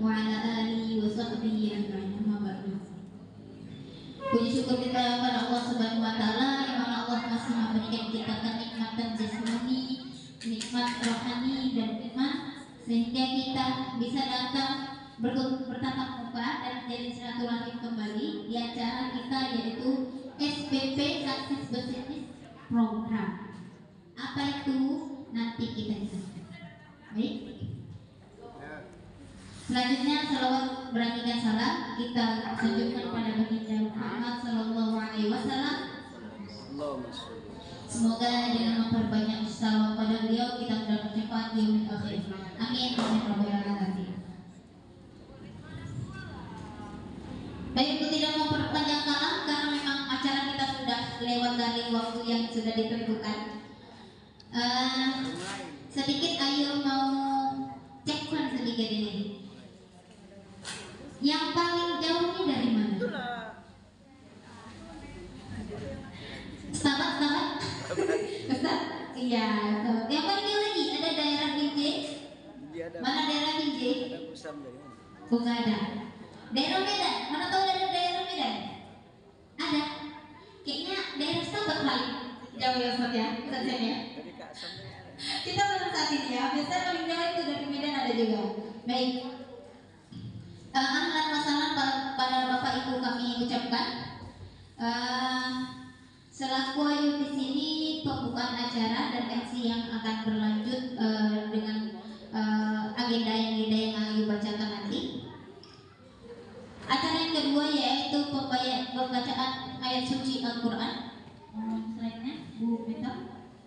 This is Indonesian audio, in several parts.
Wa ala wa. Puji syukur kita kepada Allah Subhanahu wa taala yang mana Allah masih memberikan kita kenikmatan jasmani, nikmat rohani dan iman sehingga kita bisa datang ber- bertatap muka dan menjadi silaturahim kembali di acara kita yaitu SPP Success Business Program. Apa itu? Nanti kita jelaskan. Baik. Selanjutnya salawat berangikan salam kita sanjungkan pada baginda Muhammad Sallallahu Alaihi Wasallam. Semoga dengan memperbanyak salawat pada beliau kita mendapat syafaat di yaumil akhir. Amin. Amin. Rabbal alamin. Baik, untuk tidak memperpanjang kalam karena memang acara kita sudah lewat dari waktu yang sudah ditentukan. Eh, sedikit ayo mau cekkan sedikit ini. Yang paling jauh ini dari mana? Sahabat, sahabat. Ustaz? Iya. Yang paling jauh lagi ada daerah ada Mana daerah ada? Oh nggak ada. Daerah Medan. Mana tahu dari daerah Medan? Ada. Kayaknya daerah Sahabat paling jauh ya Ustaz ya. Ustaz ya. Kita baru saat ini ya. Biasanya paling jauh itu dari Medan ada juga. Baik. Uh, Ahlan wasalam pa- pada Bapak Ibu kami ucapkan. Eh, selaku ayu di sini pembukaan acara dan MC yang akan berlanjut eh, dengan eh, agenda-agenda yang ayu bacakan nanti. Acara yang kedua yaitu pembacaan ayat suci Al-Quran. Hmm, Slide-nya, Bu Meta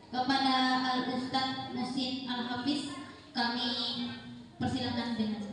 kepada Al Ustadz Musin Al Hafiz kami persilakan dengan.